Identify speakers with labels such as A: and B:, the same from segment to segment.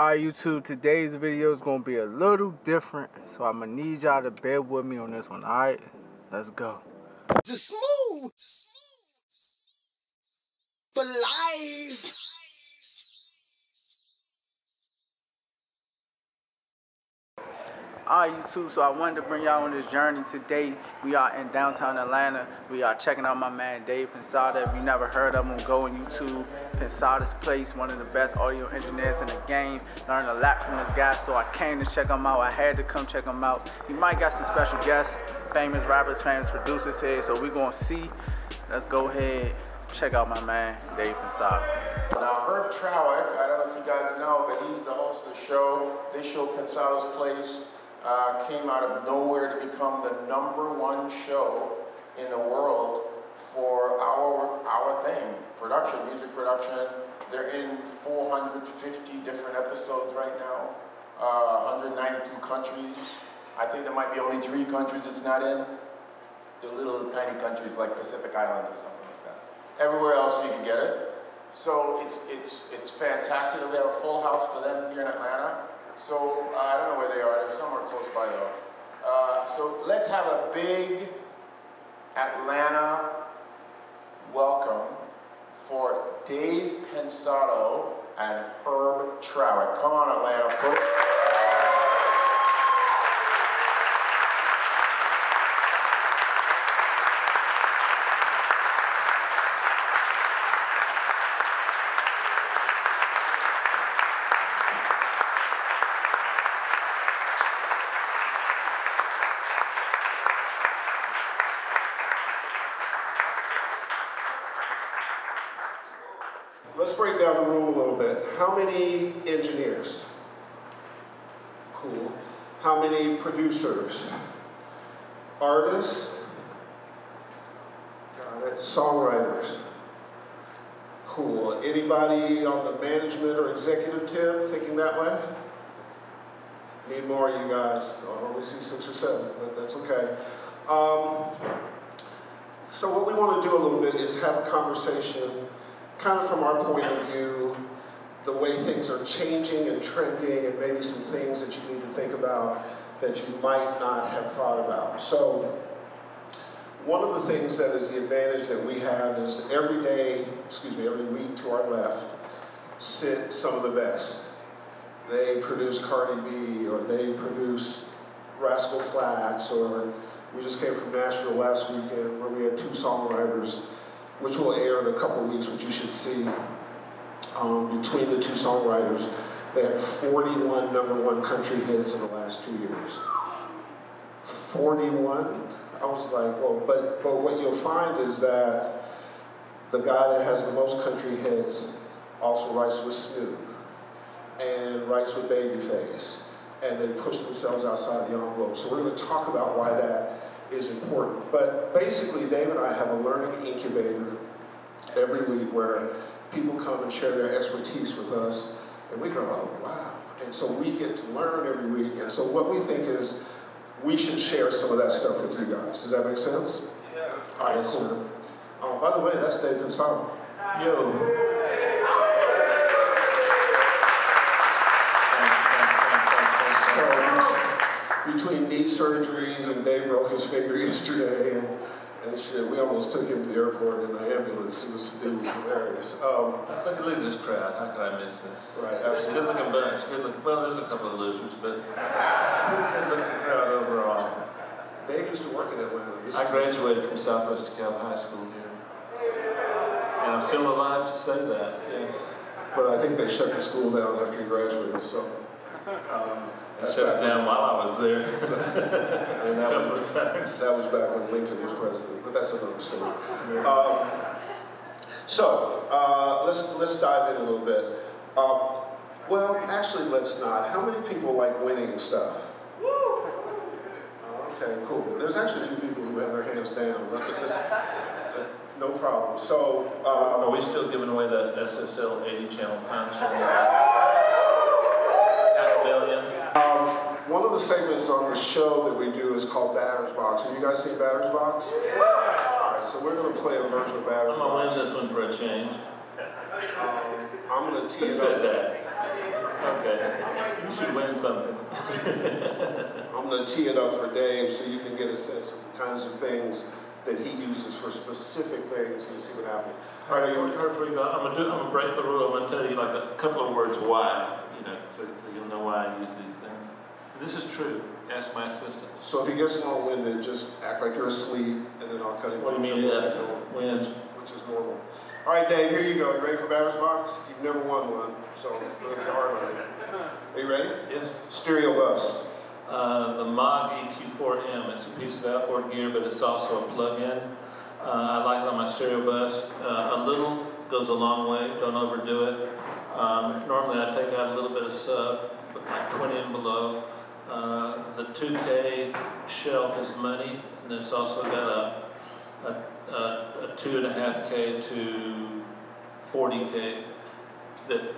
A: Alright YouTube, today's video is going to be a little different, so I'm going to need y'all to bear with me on this one, alright? Let's go.
B: Just smooth, for life.
A: Alright YouTube, so I wanted to bring y'all on this journey today. We are in downtown Atlanta. We are checking out my man Dave Pensado. If you never heard of him, go on YouTube. Pensado's Place, one of the best audio engineers in the game. Learned a lot from this guy, so I came to check him out. I had to come check him out. He might got some special guests, famous rappers, famous producers here, so we're gonna see. Let's go ahead, check out my man Dave Pensado.
C: Now, Herb Trawick, I don't know if you guys know, but he's the host of the show. This show, Pensado's Place uh, came out of nowhere to become the number one show in the world for our our thing, production, music production. They're in 450 different episodes right now, uh, 192 countries. I think there might be only three countries it's not in. They're little tiny countries like Pacific Islands or something like that. Everywhere else you can get it. So it's it's it's fantastic. We have a full house for them here in Atlanta. So uh, I don't know where they are. They're somewhere close by though. Uh, so let's have a big Atlanta welcome for Dave Pensado and Herb Trawick. Come on, Atlanta, folks.
D: Break down the room a little bit. How many engineers? Cool. How many producers? Artists? Got it. Songwriters? Cool. Anybody on the management or executive team thinking that way? Need more, you guys. I only see six or seven, but that's okay. Um, so what we want to do a little bit is have a conversation kind of from our point of view, the way things are changing and trending, and maybe some things that you need to think about that you might not have thought about. So, one of the things that is the advantage that we have is every day, excuse me, every week to our left, sit some of the best. They produce Cardi B, or they produce Rascal Flatts, or we just came from Nashville last weekend where we had two songwriters which will air in a couple weeks, which you should see. Um, between the two songwriters, they had 41 number one country hits in the last two years. 41? I was like, well, but, but what you'll find is that the guy that has the most country hits also writes with Snoop and writes with Babyface, and they push themselves outside the envelope. So we're going to talk about why that is important. But basically, Dave and I have a learning incubator every week where people come and share their expertise with us, and we go, oh, wow. And so we get to learn every week. And so what we think is we should share some of that stuff with you guys. Does that make sense?
E: Yeah.
D: All right, cool. Um, by the way, that's Dave Pensado.
E: Yo.
D: Between knee surgeries and Dave broke his finger yesterday and, and shit, we almost took him to the airport in an ambulance. It was, it was hilarious. Um,
E: Look, look at this crowd. How could I miss this?
D: Right, absolutely.
E: good looking bunch. Good looking. Well, there's a couple of losers, but good looking crowd overall.
D: Dave used to work in Atlanta. This
E: I graduated from Southwest DeKalb High School here. And I'm still alive to say that, yes.
D: But I think they shut the school down after he graduated, so. Um, that's
E: shut it
D: back
E: down
D: when-
E: while I was there.
D: And that
E: a
D: was,
E: couple of times.
D: that was back when Lincoln was president, but that's another story. Um, so, uh, let's, let's dive in a little bit. Um, well, actually, let's not. How many people like winning stuff? Oh, Okay, cool. There's actually a few people who have their hands down. But uh, No problem. So,
E: Are
D: um,
E: we still giving away that SSL 80 channel console? Half a million?
D: um, one of the segments on the show that we do is called Batter's Box. Have you guys seen Batter's Box? All right, so we're going to play a version of Batter's
E: I'm gonna
D: Box.
E: win this one for a change.
D: Um, I'm going to tee
E: Who
D: it
E: said
D: up.
E: that? Okay, you should win something.
D: I'm gonna tee it up for Dave so you can get a sense of the kinds of things that he uses for specific things and see what happens. All right, are
E: Before
D: you,
E: before you go, I'm gonna do, I'm gonna break the rule, I'm gonna tell you like a couple of words why, you know, so, so you'll know why I use these things. This is true, ask my assistants.
D: so if he gets long-winded, just act like you're asleep and then I'll cut him off.
E: do you mean,
D: and let
E: if?
D: him know,
E: When?
D: Which which is normal. All right, Dave, here you go. You ready for batter's box? You've never won one, so it's gonna be hard on you. Are you ready?
E: Yes?
D: Stereo bus.
E: Uh, the Maag EQ4M, it's a piece of outboard gear, but it's also a plug-in. Uh, I like it on my stereo bus. Uh, a little goes a long way, don't overdo it. Um, normally I take out a little bit of sub, but like 20 and below. Uh, the 2K shelf is money, and it's also got a, a, a, a two and a half K to 40K that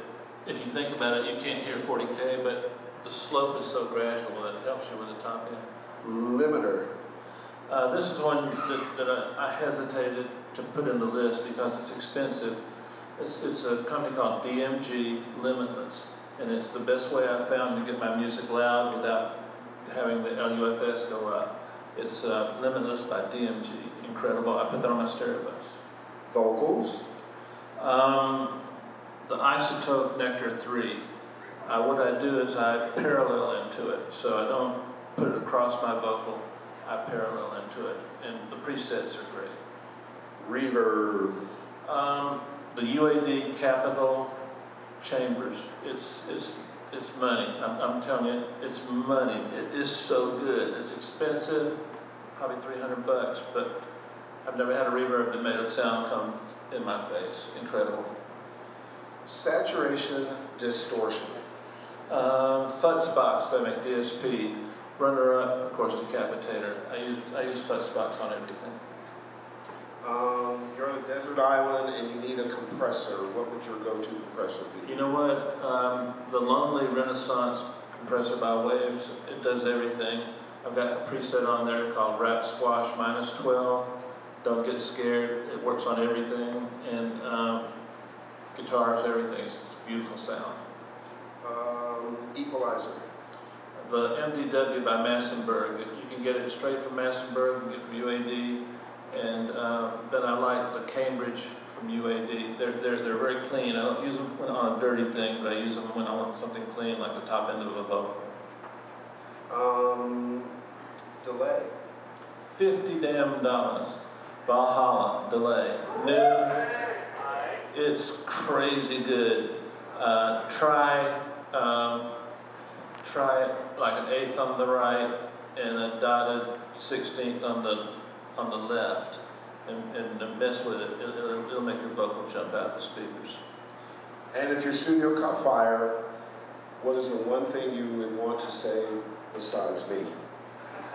E: if you think about it, you can't hear 40K, but the slope is so gradual that it helps you with the top end.
D: Limiter.
E: Uh, this is one that, that I, I hesitated to put in the list because it's expensive. It's, it's a company called DMG Limitless, and it's the best way I've found to get my music loud without having the LUFS go up. It's uh, Limitless by DMG, incredible. I put that on my stereo bus.
D: Vocals.
E: Um, the iZotope Nectar 3. Uh, what I do is I parallel into it, so I don't put it across my vocal. I parallel into it, and the presets are great.
D: Reverb.
E: Um, the UAD Capitol Chambers, it's, it's, it's money. I'm, I'm telling you, it's money. It is so good. It's expensive, probably 300 bucks, but I've never had a reverb that made a sound come in my face. Incredible.
D: Saturation, distortion.
E: Um, Futzbox by McDSP, runner-up, of course, Decapitator. I use I use Futzbox on everything.
D: Um, you're on a desert island and you need a compressor. What would your go-to compressor be?
E: You know what? Um, the Lonely Renaissance compressor by Waves, it does everything. I've got a preset on there called Rap Squash minus 12. Don't get scared. It works on everything and um, guitars, everything. It's a beautiful sound.
D: Um, equalizer.
E: The MDW by Massenburg, you can get it straight from Massenburg, you can get it from UAD, and uh, then I like the Cambridge from UAD. They're, they're, they're very clean. I don't use them when on a dirty thing, but I use them when I want something clean, like the top end of a vocal.
D: Um, delay.
E: Fifty damn dollars. Valhalla delay. New. It's crazy good. Uh, try um, try like an eighth on the right and a dotted sixteenth on the on the left, and, and mess with it. It, it'll, it'll make your vocal jump out the speakers.
D: And if your studio caught fire, what is the one thing you would want to say besides me?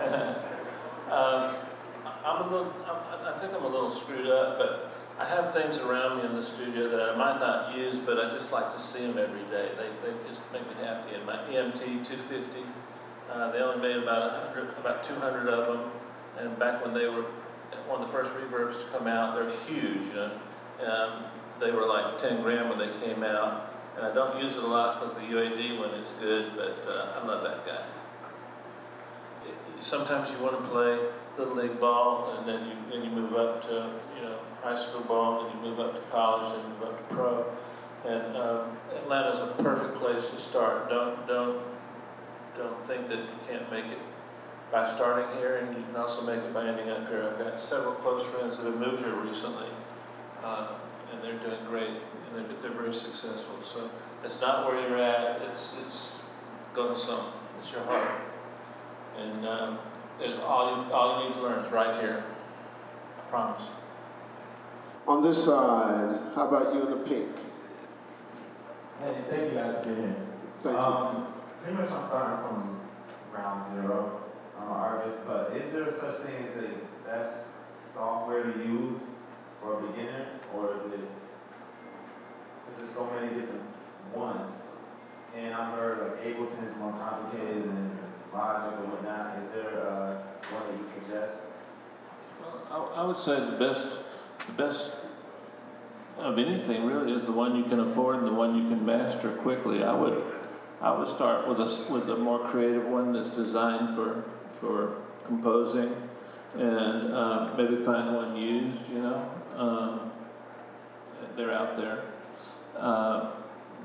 E: um, I'm a little, I'm, I think I'm a little screwed up, but I have things around me in the studio that I might not use, but I just like to see them every day. They, they just make me happy. And my EMT 250, uh, they only made about 100, about 200 of them. And back when they were one of the first reverbs to come out, they're huge, you know. Um, they were like 10 grand when they came out. And I don't use it a lot because the UAD one is good, but uh, I love that guy sometimes you want to play little league ball, and then you then you move up to you know high school ball, and you move up to college, and move up to pro. And um, Atlanta's a perfect place to start. Don't don't don't think that you can't make it by starting here, and you can also make it by ending up here. I've got several close friends that have moved here recently, uh, and they're doing great, and they're, they're very successful. So it's not where you're at. It's it's go to some. It's your heart. And um, there's all you, all you need to learn is right here. I promise.
D: On this side, how about you in the pink?
F: Hey, thank you guys for being here.
D: Thank you.
F: um, Pretty much I'm starting from ground zero. An artist, but is there such thing as a best software to use for a beginner, or is it, there's so many different ones? And I've heard like Ableton is more complicated than Logic or whatnot. Is there uh, one that you suggest?
E: Well, I, I would say the best, the best of anything really is the one you can afford and the one you can master quickly. I would, I would start with a, with a more creative one that's designed for, for composing and, um, maybe find one used, you know? Um, they're out there. Uh,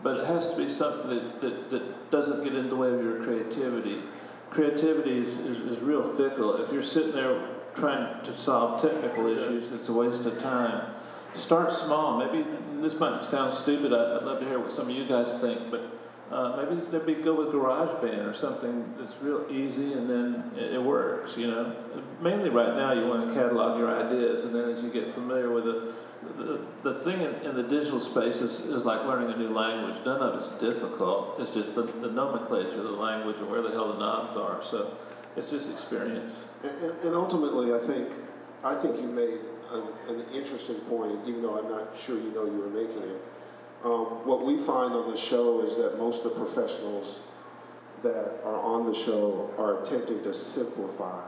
E: but it has to be something that, that, that doesn't get in the way of your creativity. Creativity is, is, is real fickle. If you're sitting there trying to solve technical issues, it's a waste of time. Start small. Maybe this might sound stupid. I- I'd love to hear what some of you guys think, but uh, maybe be good with GarageBand or something that's real easy, and then it, it works. You know, mainly right now you want to catalog your ideas, and then as you get familiar with it, the, the thing in, in the digital space is, is like learning a new language. None of it's difficult. It's just the, the nomenclature of the language and where the hell the knobs are. So it's just experience.
D: And, and- and ultimately, I think, I think you made an, an interesting point, even though I'm not sure you know you were making it. Um, what we find on the show is that most of the professionals that are on the show are attempting to simplify.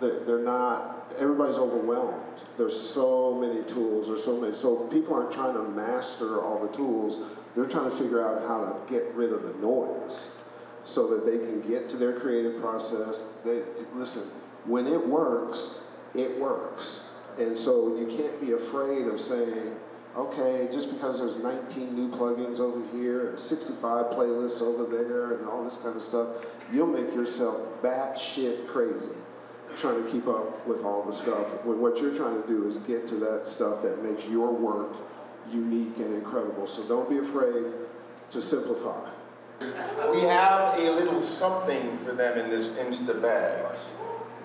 D: They're, they're not, everybody's overwhelmed. There's so many tools, there's so many, so people aren't trying to master all the tools. They're trying to figure out how to get rid of the noise so that they can get to their creative process. They, listen, when it works, it works. And so you can't be afraid of saying, okay, just because there's 19 new plugins over here and 65 playlists over there and all this kind of stuff, you'll make yourself batshit crazy trying to keep up with all the stuff when what you're trying to do is get to that stuff that makes your work unique and incredible. So don't be afraid to simplify.
C: We have a little something for them in this Insta bag.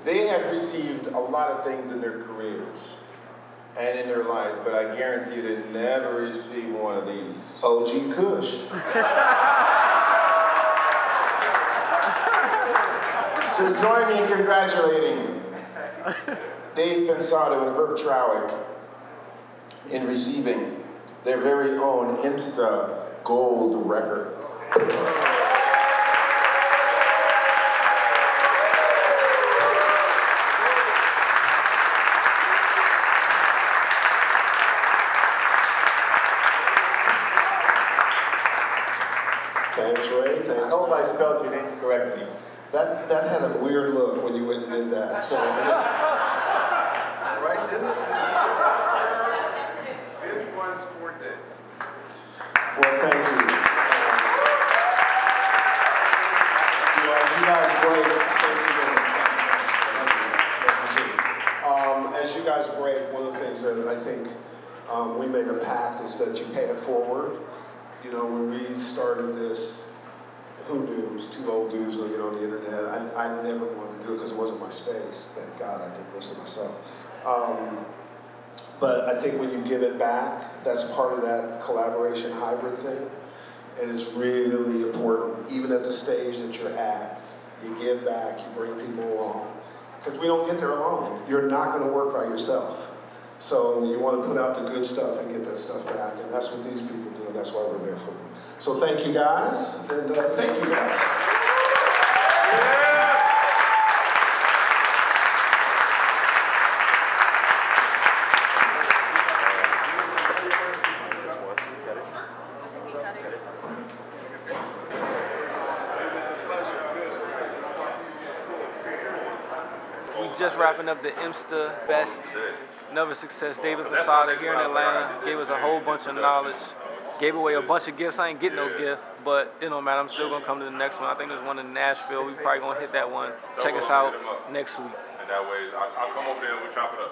C: They have received a lot of things in their careers and in their lives, but I guarantee you they never receive one of these.
D: OG Kush.
C: So join me in congratulating Dave Pensado and Herb Trawick in receiving their very own Insta Gold record.
D: Thanks, Ray.
C: I hope I spelled your name correctly.
D: That, that had a weird look when you went and did that. So, I just- right, didn't it?
C: This one's for Dave.
D: Well, thank you. You know, as you guys break, you. Thank you, too. Um, as you guys break, one of the things that I think um, we made a pact is that you pay it forward. You know, when we started this, who knew? It was two old dudes get on the internet. I, I never wanted to do it because it wasn't my space. Thank God I didn't listen to myself. Um, but I think when you give it back, that's part of that collaboration hybrid thing. And it's really important, even at the stage that you're at, you give back, you bring people along. Because we don't get there alone. You're not going to work by yourself. So you want to put out the good stuff and get that stuff back. And that's what these people do, and that's why we're there for them. So thank you guys, and uh, thank you guys.
G: We just wrapping up the IMSTA Best Never Success. David Pensado here in Atlanta gave us a whole bunch of knowledge. Gave away a bunch of gifts. I ain't getting no gift, but it don't matter. I'm still gonna come to the next one. I think there's one in Nashville. We probably gonna hit that one. Check us out next week.
H: And that way, I'll, I'll come over there and we'll chop it up.